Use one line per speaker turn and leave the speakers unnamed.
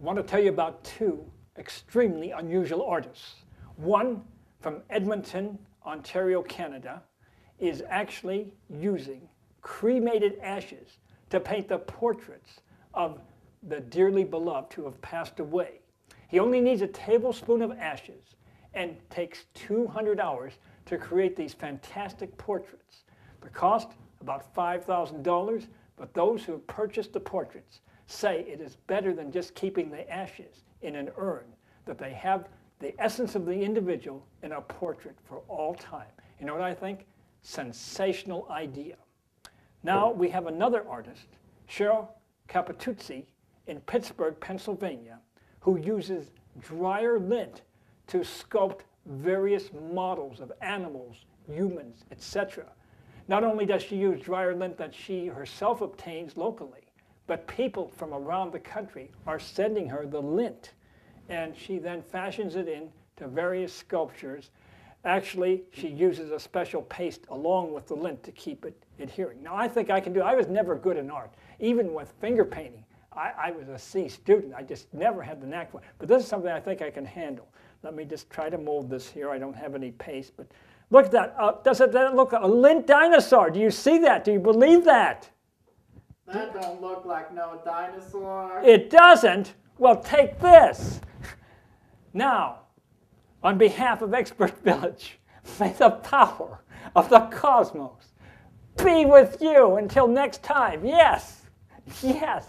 I want to tell you about two extremely unusual artists. One from Edmonton, Ontario, Canada, is actually using cremated ashes to paint the portraits of the dearly beloved who have passed away. He only needs a tablespoon of ashes and takes 200 hours to create these fantastic portraits. The cost, about $5,000, but those who have purchased the portraits say it is better than just keeping the ashes in an urn, that they have the essence of the individual in a portrait for all time. You know what I think? Sensational idea. Now we have another artist, Cheryl Capituzzi in Pittsburgh, Pennsylvania, who uses dryer lint to sculpt various models of animals, humans, etc. Not only does she use dryer lint that she herself obtains locally, but people from around the country are sending her the lint. And she then fashions it into various sculptures. Actually, she uses a special paste along with the lint to keep it adhering. Now, I think I can do I was never good in art. Even with finger painting, I, I was a C student. I just never had the knack for it. But this is something I think I can handle. Let me just try to mold this here. I don't have any paste, but look at that. Uh, does it that look a lint dinosaur? Do you see that? Do you believe that?
That don't look like no dinosaur.
It doesn't? Well, take this. Now, on behalf of Expert Village, may the power of the cosmos be with you until next time. Yes, yes.